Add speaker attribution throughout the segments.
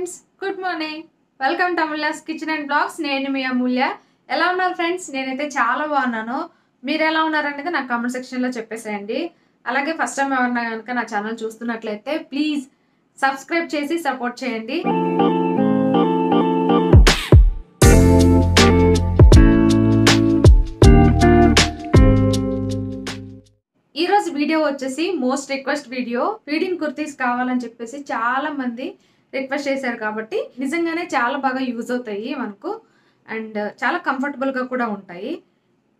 Speaker 1: Friends good morning welcome to Amulya's kitchen and blogs నేను మీ అమూల్య. ఎలా ఉన్నారు ఫ్రెండ్స్ నేనైతే చాలా బాగున్నాను. మీరు ఎలా ఉన్నారనేది నాకు కామెంట్ సెక్షన్లో చెప్పేసేయండి. అలాగే ఫస్ట్ టైం ఎవరన్నా కనుక నా ఛానల్ చూస్తున్నట్లయితే ప్లీజ్ సబ్స్క్రైబ్ చేసి సపోర్ట్ చేయండి. ఈరోజు వీడియో వచ్చేసి most request video feeding kurtis కావాలని చెప్పేసి చాలా మంది రిక్వెస్ట్ చేశారు కాబట్టి నిజంగానే చాలా బాగా యూజ్ అవుతాయి మనకు. అండ్ చాలా కంఫర్టబుల్గా కూడా ఉంటాయి.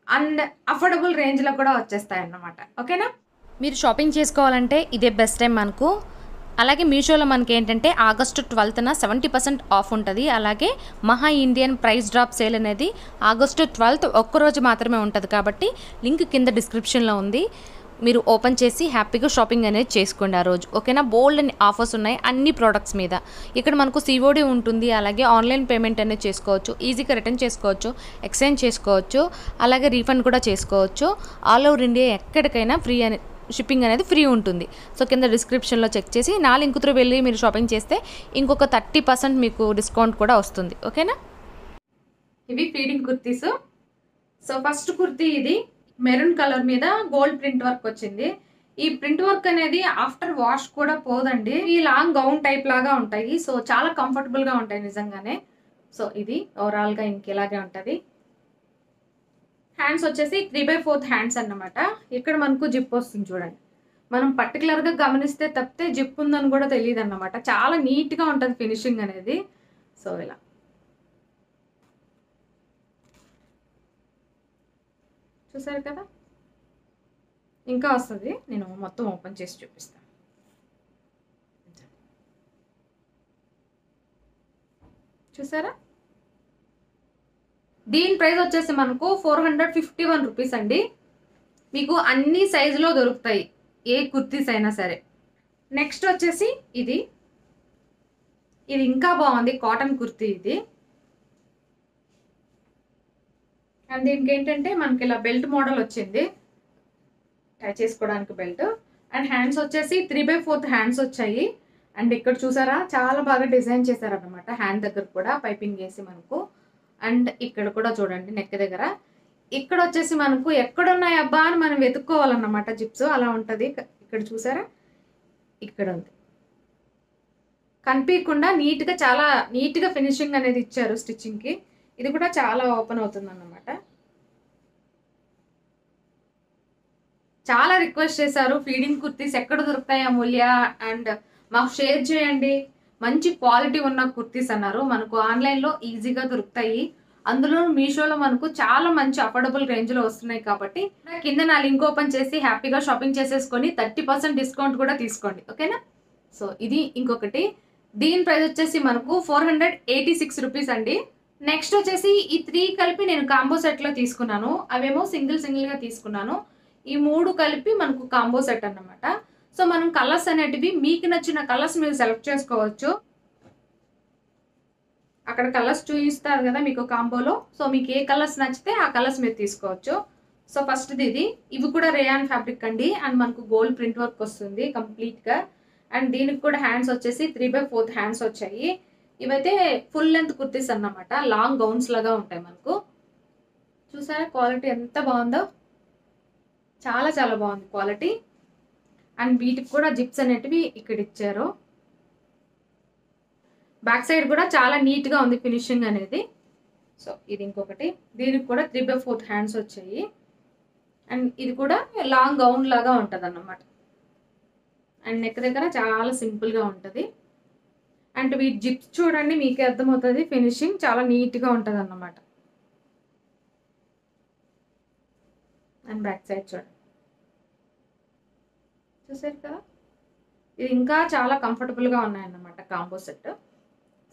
Speaker 1: అండ్ అఫోర్డబుల్ రేంజ్లో కూడా వచ్చేస్తాయి అన్నమాట. ఓకేనా?
Speaker 2: మీరు షాపింగ్ చేసుకోవాలంటే ఇదే బెస్ట్ టైం మనకు. అలాగే మీషోలో మనకి ఏంటంటే ఆగస్టు ట్వెల్త్న సెవెంటీ పర్సెంట్ ఆఫ్ ఉంటుంది. అలాగే మహా ఇండియన్ ప్రైస్ డ్రాప్ సేల్ అనేది ఆగస్టు ట్వెల్త్ ఒక్కరోజు మాత్రమే ఉంటుంది కాబట్టి లింక్ కింద డిస్క్రిప్షన్లో ఉంది. మీరు ఓపెన్ చేసి హ్యాపీగా షాపింగ్ అనేది చేసుకోండి ఆ రోజు. ఓకేనా? బోల్డ్ అని ఆఫర్స్ ఉన్నాయి అన్ని ప్రోడక్ట్స్ మీద. ఇక్కడ మనకు సిఓడి ఉంటుంది అలాగే ఆన్లైన్ పేమెంట్ అనేది చేసుకోవచ్చు ఈజీగా రిటర్న్ చేసుకోవచ్చు ఎక్స్చేంజ్ చేసుకోవచ్చు అలాగే రీఫండ్ కూడా చేసుకోవచ్చు. ఆల్ ఓవర్ ఇండియా ఎక్కడికైనా ఫ్రీ అని షిప్పింగ్ అనేది ఫ్రీ ఉంటుంది. సో కింద డిస్క్రిప్షన్లో చెక్ చేసి నా లింక్ త్రూ వెళ్ళి మీరు షాపింగ్ చేస్తే ఇంకొక థర్టీ పర్సెంట్ మీకు డిస్కౌంట్ కూడా వస్తుంది. ఓకేనా?
Speaker 1: ఇవి feeding kurtis. So first kurti ఇది. మెరూన్ కలర్ మీద గోల్డ్ ప్రింట్ వర్క్ వచ్చింది. ఈ ప్రింట్ వర్క్ అనేది ఆఫ్టర్ వాష్ కూడా పోదండి. ఈ లాంగ్ గౌన్ టైప్ లాగా ఉంటాయి. సో చాలా కంఫర్టబుల్గా ఉంటాయి నిజంగానే. సో ఇది ఓవరాల్గా ఇంకెలాగే ఉంటది. హ్యాండ్స్ వచ్చేసి త్రీ బై ఫోర్త్ హ్యాండ్స్ అన్నమాట. ఇక్కడ మనకు జిప్ వస్తుంది చూడండి. మనం పర్టికులర్గా గమనిస్తే తప్పితే జిప్ ఉందని కూడా తెలియదు అన్నమాట చాలా నీట్గా ఉంటుంది ఫినిషింగ్ అనేది. సో ఇలా. చూసారు కదా? ఇంకా వస్తుంది. నేను మొత్తం ఓపెన్ చేసి చూపిస్తాను. చూసారా? దీని ప్రైస్ వచ్చేసి మనకు four hundred fifty one rupees అండి. మీకు అన్ని సైజులో దొరుకుతాయి. ఏ కుర్తీస్ అయినా సరే. నెక్స్ట్ వచ్చేసి ఇది. ఇది ఇంకా బాగుంది. కాటన్ కుర్తీ ఇది. అండ్ దీనికి ఏంటంటే మనకి ఇలా బెల్ట్ మోడల్ వచ్చింది. టై చేసుకోవడానికి బెల్ట్. అండ్ హ్యాండ్స్ వచ్చేసి త్రీ బై ఫోర్త్ హ్యాండ్స్ వచ్చాయి. అండ్ ఇక్కడ చూసారా? చాలా బాగా డిజైన్ చేశారనమాట హ్యాండ్ దగ్గర కూడా పైపింగ్ వేసి మనకు. అండ్ ఇక్కడ కూడా చూడండి నెక్ దగ్గర. ఇక్కడ వచ్చేసి మనకు ఎక్కడున్నాయి అబ్బా అని మనం వెతుక్కోవాలన్నమాట జిప్స్. అలా ఉంటుంది. ఇక్కడ చూసారా? ఇక్కడ ఉంది. కనిపించకుండా నీట్గా చాలా నీట్గా ఫినిషింగ్ అనేది ఇచ్చారు స్టిచ్చింగ్కి. ఇది కూడా చాలా ఓపెన్ అవుతుంది అన్నమాట చాలా రిక్వెస్ట్ చేశారు ఫీడింగ్ కుర్తీస్ ఎక్కడ దొరుకుతాయి అమూల్య? అండ్ మాకు షేర్ చేయండి. మంచి క్వాలిటీ ఉన్న కుర్తీస్ అన్నారు. మనకు ఆన్లైన్లో ఈజీగా దొరుకుతాయి. అందులో మీషోలో మనకు చాలా మంచి అఫోర్డబుల్ రేంజ్లో వస్తున్నాయి కాబట్టి కింద నా లింక్ ఓపెన్ చేసి హ్యాపీగా షాపింగ్ చేసేసుకొని థర్టీ పర్సెంట్ డిస్కౌంట్ కూడా తీసుకోండి. ఓకేనా? సో ఇది ఇంకొకటి. దీని ప్రైస్ వచ్చేసి మనకు four hundred eighty six rupees అండి. నెక్స్ట్ వచ్చేసి ఈ త్రీ కలిపి నేను కాంబో సెట్లో తీసుకున్నాను. అవేమో సింగిల్ సింగిల్గా తీసుకున్నాను. ఈ మూడు కలిపి మనకు కాంబో సెట్ అన్నమాట. సో మనం కలర్స్ అనేటివి మీకు నచ్చిన కలర్స్ మీరు సెలెక్ట్ చేసుకోవచ్చు. అక్కడ కలర్స్ చూపిస్తారు కదా మీకు కాంబోలో సో మీకు ఏ కలర్స్ నచ్చితే ఆ కలర్స్ మీరు తీసుకోవచ్చు. సో ఫస్ట్ది ఇది. ఇవి కూడా రేయాన్ ఫ్యాబ్రిక్ అండి. అండ్ మనకు గోల్డ్ ప్రింట్ వర్క్ వస్తుంది కంప్లీట్గా అండ్ దీనికి కూడా హ్యాండ్స్ వచ్చేసి త్రీ బై ఫోర్త్ హ్యాండ్స్ వచ్చాయి. ఇవైతే ఫుల్ లెంత్ కుర్తీస్ అన్నమాట. లాంగ్ గౌన్స్ లాగా ఉంటాయి మనకు. చూసారా? క్వాలిటీ ఎంత బాగుందో? చాలా చాలా బాగుంది క్వాలిటీ అండ్ వీటికి కూడా జిప్స్ అనేటివి ఇక్కడ ఇచ్చారు. బ్యాక్ సైడ్ కూడా చాలా నీట్గా ఉంది ఫినిషింగ్ అనేది. సో ఇది ఇంకొకటి. దీనికి కూడా త్రీ బై ఫోర్త్ హ్యాండ్స్ వచ్చాయి. అండ్ ఇది కూడా లాంగ్ గౌన్ లాగా ఉంటుంది అన్నమాట అండ్ నెక్ దగ్గర చాలా సింపుల్గా ఉంటుంది. అండ్ వీటి జిప్స్ చూడండి మీకే అర్థమవుతుంది. ఫినిషింగ్ చాలా నీట్గా ఉంటుంది అన్నమాట అండ్ బ్యాక్ సైడ్ చూడండి. చూసారు కదా? ఇది ఇంకా చాలా కంఫర్టబుల్గా ఉన్నాయన్నమాట కాంబో సెట్.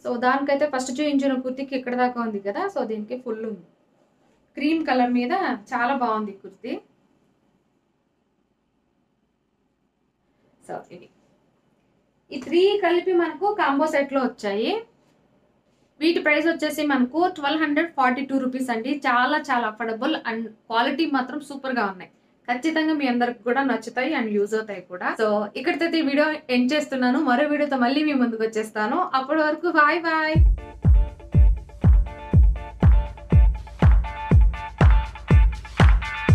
Speaker 1: సో దానికైతే ఫస్ట్ చూపించిన కుర్తీకి ఇక్కడ దాకా ఉంది కదా? సో దీనికి ఫుల్ ఉంది. క్రీమ్ కలర్ మీద చాలా బాగుంది కుర్తీ. సో ఇది. ఈ త్రీ కలిపి మనకు కాంబో సెట్లో వచ్చాయి. వీటి ప్రైస్ వచ్చేసి మనకు twelve hundred forty two rupees అండి. చాలా చాలా అఫోర్డబుల్ అండ్ క్వాలిటీ మాత్రం సూపర్గా ఉన్నాయి. ఖచ్చితంగా మీ అందరికి కూడా నచ్చుతాయి అండ్ యూజ్ అవుతాయి కూడా. సో ఇక్కడితో ఈ వీడియో ఎండ్ చేస్తున్నాను. మరో వీడియోతో మళ్ళీ మీ ముందుకు వచ్చేస్తాను. అప్పటి వరకు బాయ్ బాయ్